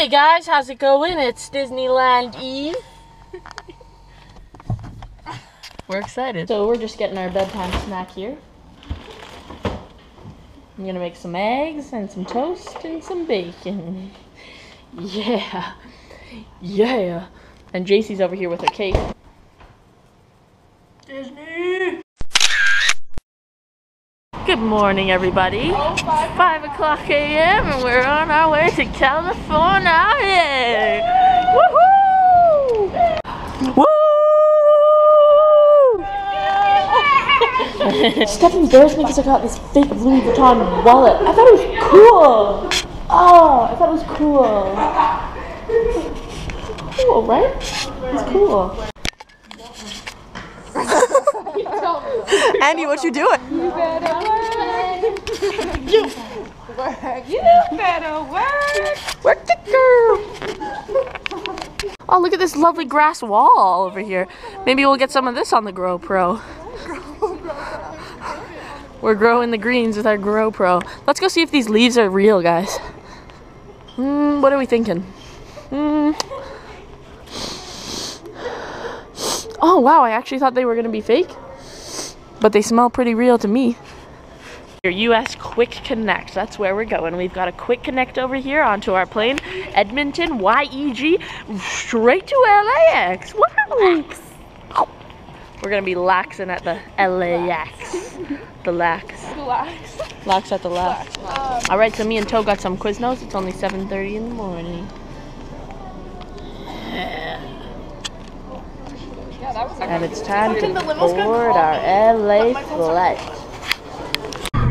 Hey guys, how's it going? It's Disneyland Eve. We're excited. So we're just getting our bedtime snack here. I'm gonna make some eggs and some toast and some bacon. Yeah. Yeah. And Jaycie's over here with her cake. Disney! Good morning, everybody. It's 5 o'clock a.m. and we're on our way to California. Woohoo! Woo! Stuff embarrassed me because I got this fake Louis Vuitton wallet. I thought it was cool. Oh, I thought it was cool. Cool, right? It's cool. Andee, what you doing? You better work. You better work. Work the girl. Oh, look at this lovely grass wall over here. Maybe we'll get some of this on the Grow Pro. We're growing the greens with our Grow Pro. Let's go see if these leaves are real, guys. Hmm, what are we thinking? Hmm. Oh, wow, I actually thought they were going to be fake. But they smell pretty real to me. Your US Quick Connect. That's where we're going. We've got a Quick Connect over here onto our plane. Edmonton, YEG, straight to LAX. Wow. We're gonna be laxing at the LAX. The lax. Relax. Lax at the lax. All right, so me and Toe got some Quiznos. It's only 7.30 in the morning. Yeah, that was And it's time to Even the limo's board our me. LA flight.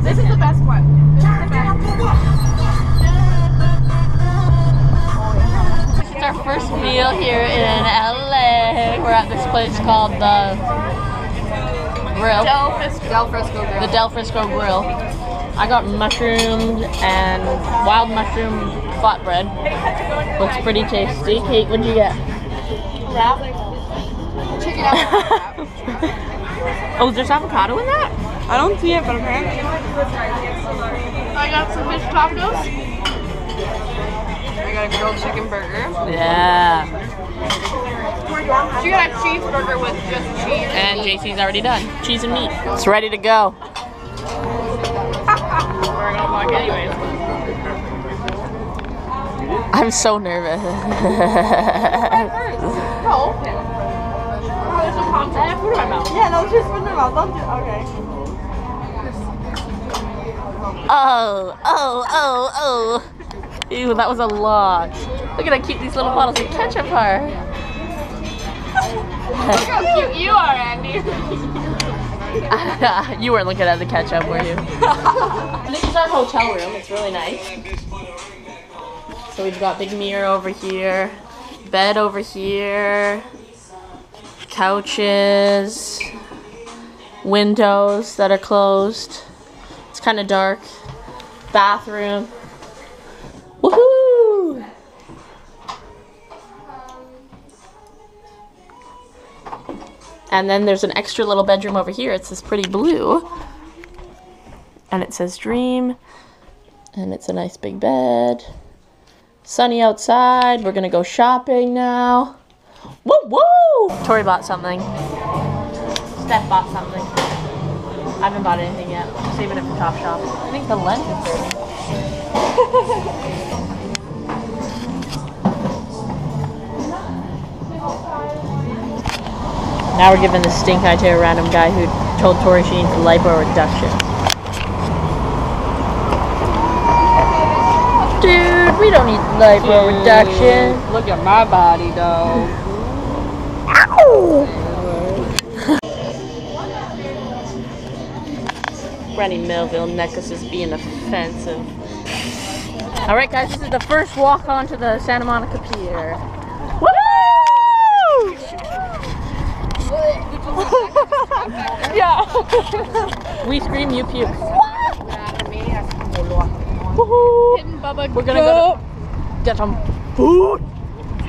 This is the best one. This is the best. It's our first meal here in LA. We're at this place called the Grill. Del Frisco. Del Frisco Grill. The Del Frisco Grill. I got mushroomed and wild mushroom flatbread. Looks pretty tasty. Kate, what'd you get? wrap. Chicken out. Oh, there's avocado in that? I don't see it, but apparently. I got some fish tacos. I got a grilled chicken burger. Yeah. She got a cheeseburger with just cheese. And Jaycie's already done. Cheese and meat. It's ready to go. We're gonna walk anyways. I'm so nervous. No. Oh, there's some content. I put it in my mouth. Yeah, no, just put them out. Don't do Okay. Oh, oh, oh, oh. Ew, that was a lot. Look at how cute these little bottles of ketchup are. Look how cute you are, Andee. you weren't looking at the ketchup, were you? this is our hotel room. It's really nice. So we've got big mirror over here, bed over here, couches, windows that are closed. It's kind of dark. Bathroom. Woohoo! And then there's an extra little bedroom over here. It's this pretty blue. And it says dream. And it's a nice big bed. Sunny outside. We're gonna go shopping now. Woo woo! Tory bought something. Steph bought something. I haven't bought anything yet. I'm saving it for Top Shop. I think the lens is dirty. Now we're giving the stink eye to a random guy who told Tory she needs lipo reduction. Dude, we don't need lipo reduction. Look at my body, though. Brandy Melville necklace is being offensive. All right, guys, this is the first walk onto the Santa Monica Pier. Woohoo! Yeah. We scream, you puke. We're gonna go to, get some food.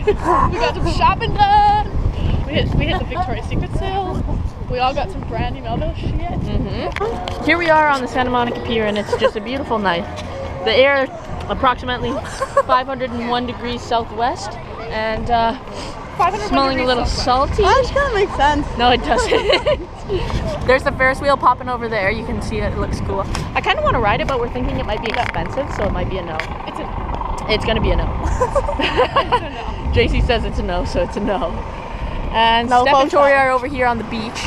We got some shopping done. We hit, we hit the Victoria's Secret sale. We all got some Brandy Melville shit. Here we are on the Santa Monica Pier, and it's just a beautiful night. The air approximately 501 degrees southwest, and uh, smelling a little salty. That just kind of makes sense. No, it doesn't. There's the Ferris wheel popping over there. You can see it. It looks cool. I kind of want to ride it, but we're thinking it might be expensive, so it might be a no. It's a It's gonna be a no. Jaycie says it's a no, so it's a no. And No Steph and photo. Tory are over here on the beach.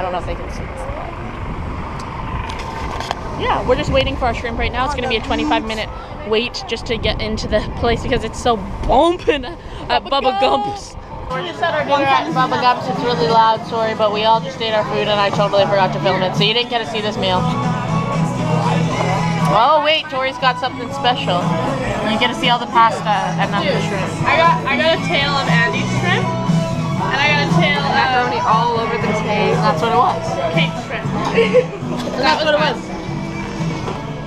I don't know if they can see this. Yeah, we're just waiting for our shrimp right now. It's gonna be a 25 minute wait just to get into the place because it's so bumping at Bubba Gumps. We just had our dinner at Bubba Gumps. It's really loud, sorry, but we all just ate our food and I totally forgot to film it, so you didn't get to see this meal. Oh wait, Tory's got something special. You get to see all the pasta and not the shrimp. I got I got a tail of Andee's shrimp, and I got a tail of Macaroni all over the tape. That's what it was. cake shrimp. That's what it was.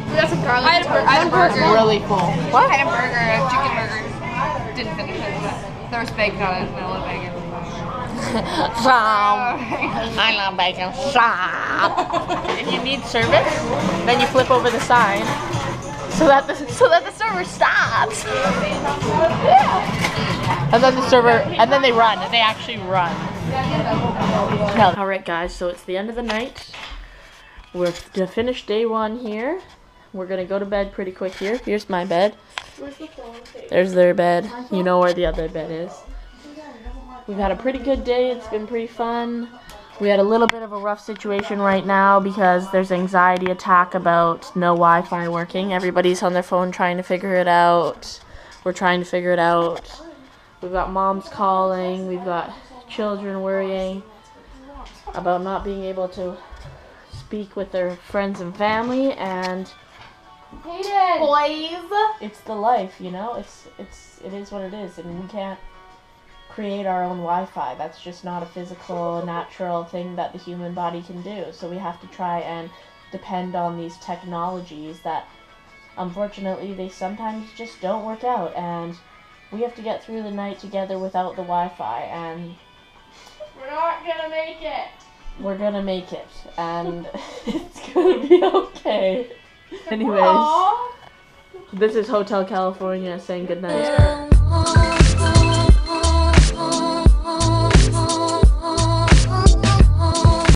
We got some garlic. I had a, bur- I had a burger. Really cool. I had a burger, a chicken burger. Didn't finish it, but there was bacon on it, and I love bacon. Sam. I love bacon. Sam. if you need service, then you flip over the sign so that the so that the server stops. yeah. And then the server and then they run. And they actually run. No. All right, guys. So it's the end of the night. We're to finish day one here. We're gonna go to bed pretty quick here. Here's my bed. There's their bed. You know where the other bed is. We've had a pretty good day. It's been pretty fun. We had a little bit of a rough situation right now because there's anxiety attack about no Wi-Fi working. Everybody's on their phone trying to figure it out. We're trying to figure it out. We've got moms calling. We've got children worrying about not being able to speak with their friends and family and Hayden. Boys! it's the life, you know. It's it's it is what it is, and we can't create our own Wi-Fi. That's just not a physical, natural thing that the human body can do. So we have to try and depend on these technologies that, unfortunately, they sometimes just don't work out, and we have to get through the night together without the Wi-Fi, and We're not gonna make it. we're gonna make it, and it's gonna be okay. Anyways, this is Hotel California saying goodnight.